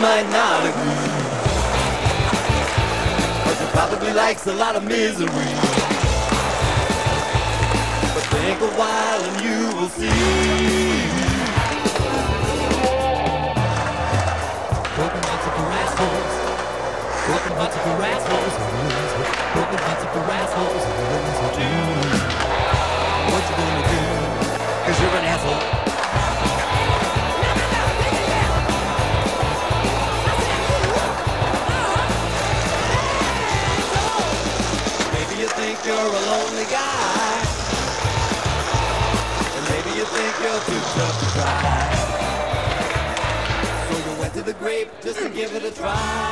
might not agree. But she probably likes a lot of misery. But think a while and you will see. Broken hearts are for assholes. Broken hearts are for assholes. You're a lonely guy. And maybe you think you're too tough to cry. So you went to the grape just to give it a try.